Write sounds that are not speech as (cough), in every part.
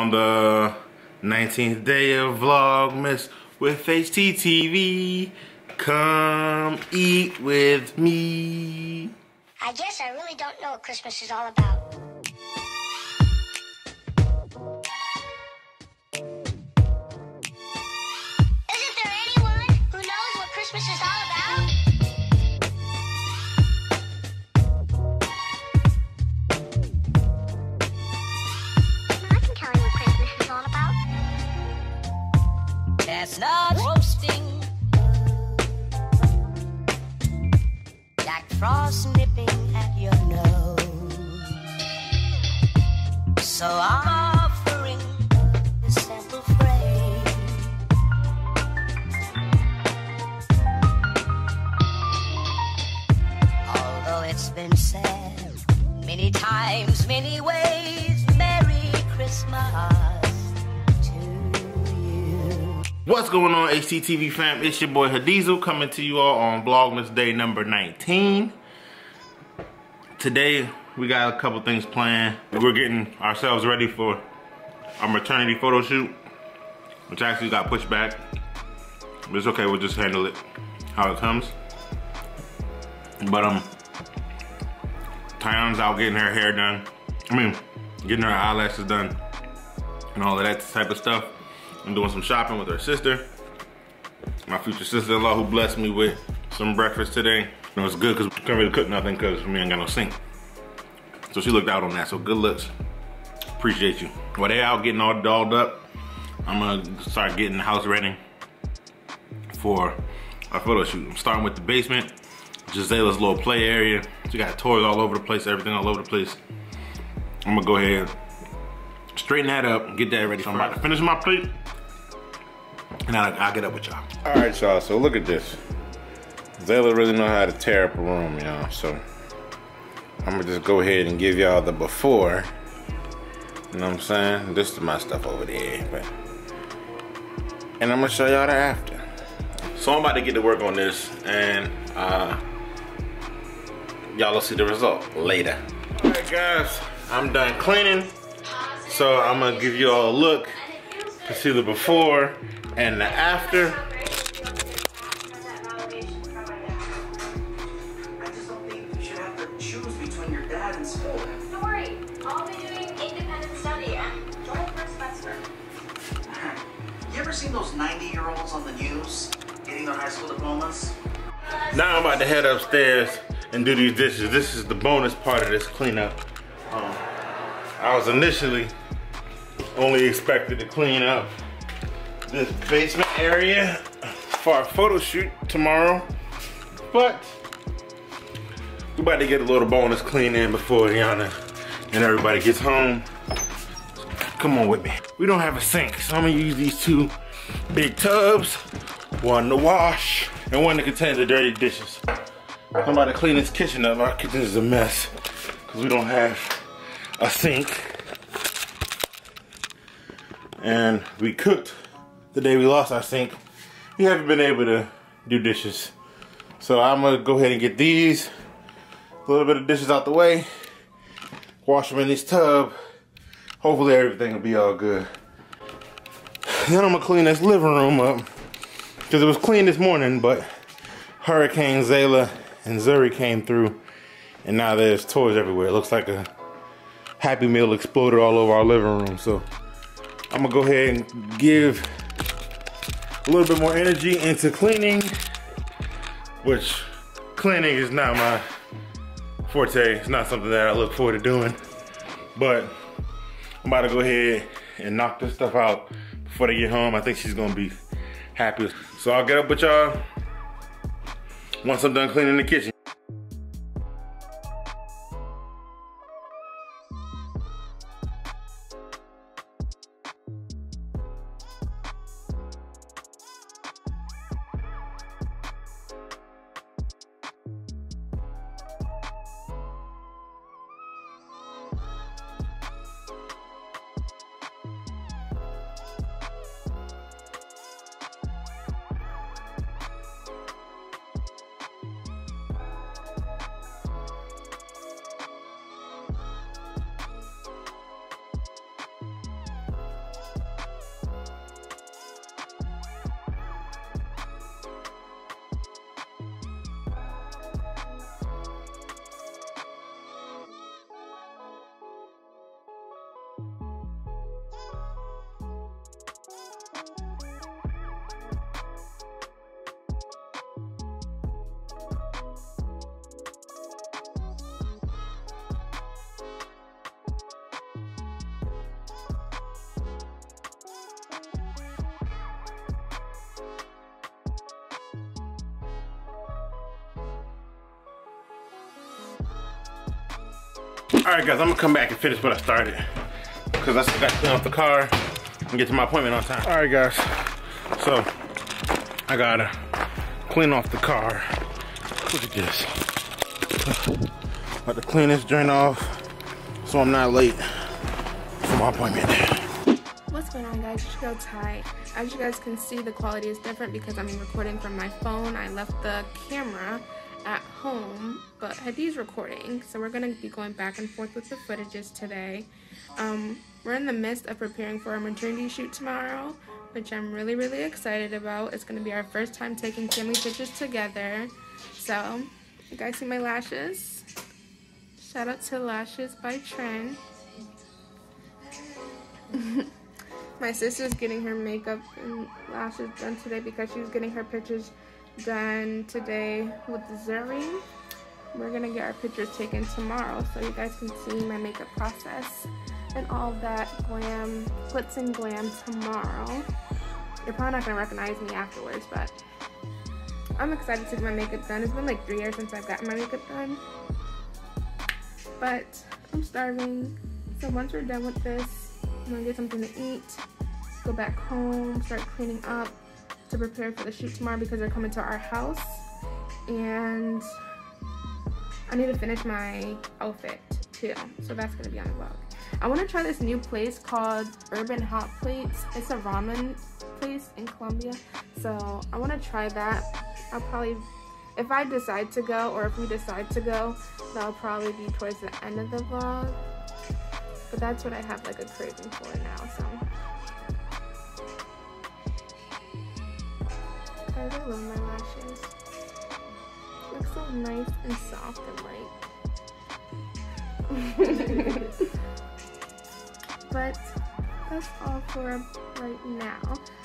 on the 19th day of Vlogmas with HTTV. Come eat with me. I guess I really don't know what Christmas is all about. What's going on, HTTV fam? It's your boy Hadiesel coming to you all on Vlogmas Day number 19. Today, we got a couple things planned. We're getting ourselves ready for our maternity photo shoot, which actually got pushed back. But it's okay, we'll just handle it how it comes. But um, Tyon's out getting her hair done. I mean, getting her eyelashes done and all of that type of stuff. I'm doing some shopping with her sister. My future sister-in-law who blessed me with some breakfast today. And it was good because we couldn't really cook nothing because we ain't got no sink. So she looked out on that, so good looks. Appreciate you. While they out getting all dolled up, I'm gonna start getting the house ready for our photo shoot. I'm starting with the basement, Gisela's little play area. She got toys all over the place, everything all over the place. I'm gonna go ahead, straighten that up, and get that ready. So I'm about to finish my plate, and I'll, I'll get up with y'all. All right, y'all, so look at this. Zayla really know how to tear up a room, y'all, so I'm gonna just go ahead and give y'all the before. You know what I'm saying? This is my stuff over there, but and I'm gonna show y'all the after. So I'm about to get to work on this, and uh, y'all will see the result later. All right, guys, I'm done cleaning. So I'm gonna give you all a look to see the before and the after. You ever seen those 90 year olds on the news getting their high school diplomas? Now I'm about to head upstairs and do these dishes. This is the bonus part of this cleanup. Um, I was initially only expected to clean up this basement area for our photo shoot tomorrow, but we about to get a little bonus clean in before Yana and everybody gets home. Come on with me. We don't have a sink, so I'm gonna use these two big tubs, one to wash and one to contain the dirty dishes. I'm about to clean this kitchen up. Our kitchen is a mess because we don't have a sink. And we cooked the day we lost our sink. We haven't been able to do dishes. So I'm gonna go ahead and get these, a little bit of dishes out the way, wash them in this tub. Hopefully everything will be all good. Then I'm gonna clean this living room up because it was clean this morning, but Hurricane Zayla and Zuri came through and now there's toys everywhere. It looks like a Happy Meal exploded all over our living room. So I'm gonna go ahead and give a little bit more energy into cleaning, which cleaning is not my forte. It's not something that I look forward to doing, but I'm about to go ahead and knock this stuff out before they get home. I think she's gonna be happy. So I'll get up with y'all once I'm done cleaning the kitchen. All right, guys, I'm gonna come back and finish what I started because I still got to clean off the car and get to my appointment on time. All right, guys. So I gotta clean off the car. Look at this. About to clean this drain off so I'm not late for my appointment. What's going on guys, it's your girl Ty. As you guys can see, the quality is different because I'm recording from my phone. I left the camera at home, but Hadi's recording. So we're gonna be going back and forth with the footages today. Um, we're in the midst of preparing for our maternity shoot tomorrow, which I'm really, really excited about. It's gonna be our first time taking family pictures together. So, you guys see my lashes? Shout out to Lashes by Trend. (laughs) my sister's getting her makeup and lashes done today because she's getting her pictures done today with Zuri. We're gonna get our pictures taken tomorrow so you guys can see my makeup process and all that glam, glitz and glam tomorrow. You're probably not gonna recognize me afterwards, but I'm excited to get my makeup done. It's been like three years since I've gotten my makeup done. But I'm starving. So once we're done with this, I'm gonna get something to eat, go back home, start cleaning up to prepare for the shoot tomorrow because they're coming to our house. And I need to finish my outfit too. So that's gonna be on the vlog. I wanna try this new place called Urban Hot Plates. It's a ramen place in Columbia. So I wanna try that. I'll probably, if I decide to go or if we decide to go, that'll probably be towards the end of the vlog. But that's what I have like a craving for now, so. Guys, I love my lashes. Looks so nice and soft and light. (laughs) but that's all for right now.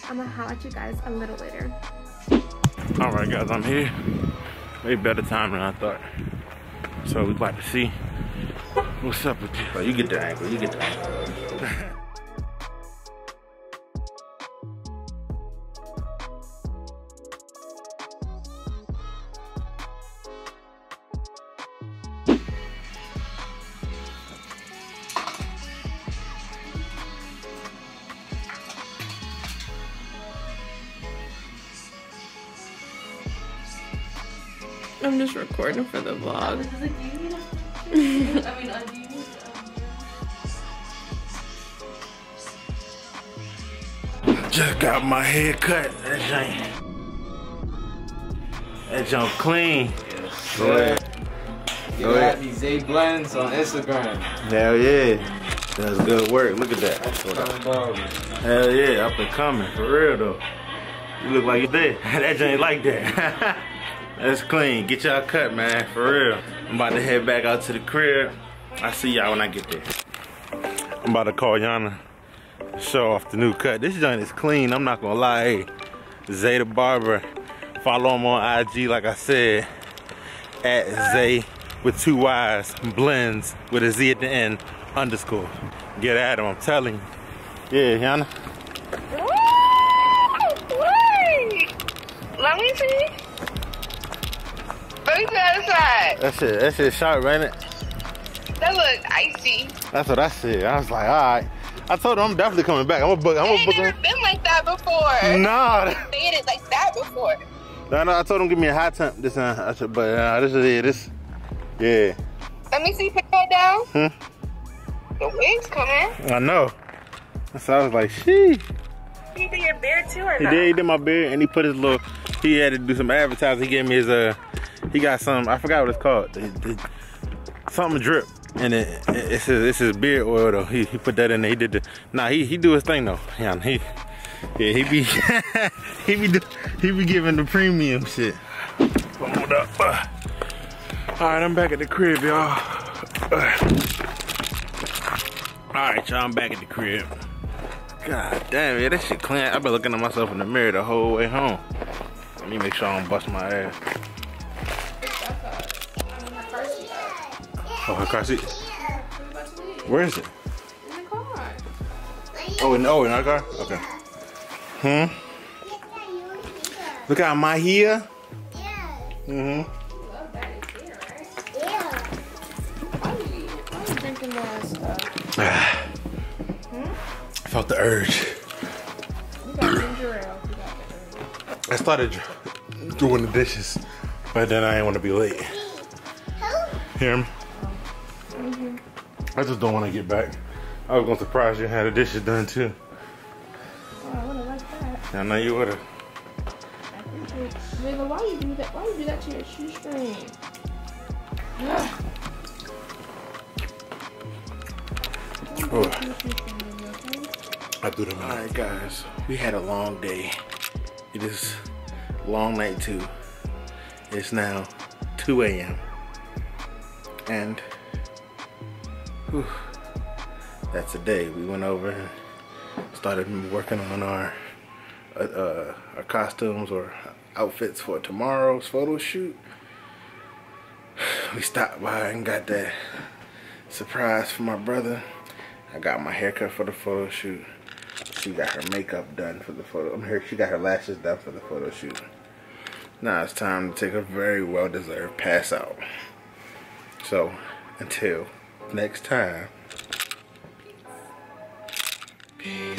I'm gonna holler at you guys a little later. All right, guys, I'm here. Way better time than I thought. So we about to see what's up with you. Oh, you get the angle. You get the angle. (laughs) I'm just recording for the vlog. (laughs) Just got my hair cut. That joint. That jump clean. Go ahead. You Go got ahead. these Zay Blends on Instagram. Hell yeah. That's good work. Look at that. Hell yeah, up and coming. For real though. You look like you did. (laughs) that joint like that. (laughs) That's clean. Get y'all cut, man. For real. I'm about to head back out to the crib. I see y'all when I get there. I'm about to call Yana. Show off the new cut. This joint is clean. I'm not gonna lie. Hey, the Barber. Follow him on IG, like I said, at Zay with two Y's, blends with a Z at the end, underscore. Get at him, I'm telling you. Yeah, Yana. Let me see. Let me see the other side. That shit, that shit sharp, ain't it? That look icy. That's what I said. I was like, all right. I told him I'm definitely coming back. I'm gonna book. I'm I gonna ain't book never been like that before. Nah, Made it like that before. no, no. I told him give me a high temp this time. I said, but uh, this is it. This, yeah. Let me see. Put that down. Hmm. The wings coming. I know. So I was like, she. You do your beard too or He did. He did my beard, and he put his little. He had to do some advertising. He gave me his uh. He got some. I forgot what it's called. The- the- something drip, and it, it's his it's his beard oil though. He, he put that in there. He did the. Nah, he he do his thing though. Yeah, he. Yeah, he be (laughs) he be do, he be giving the premium shit. Hold up. All right, I'm back at the crib, y'all. all right, y'all. I'm back at the crib. God damn, yeah, that shit clean. I've been looking at myself in the mirror the whole way home. Let me make sure I don't bust my ass. Oh, her car seat. Where is it? Oh, in, oh, in our car? Okay. Hmm? Look at my here. Mm-hmm. I (sighs) felt the urge. I started doing the dishes, but then I didn't want to be late. Hear him? I just don't want to get back. I was gonna surprise you and have the dishes done too. Oh, I would have liked that. I know you would have. I appreciate it. Layla, why you do that? Why you do that to your shoestring? Ugh. Oh. Your shoestring, Layla, okay? I threw them out. Alright guys, we had a long day. It is long night too. It's now 2 a.m. And whew, that's a day. We went over and started working on our uh, uh, our costumes or outfits for tomorrow's photo shoot. We stopped by and got that surprise for my brother. I got my haircut for the photo shoot she got her makeup done for the photo. I'm here. She got her lashes done for the photo shoot. Now it's time to take a very well deserved pass out. So until next time. Peace. Peace.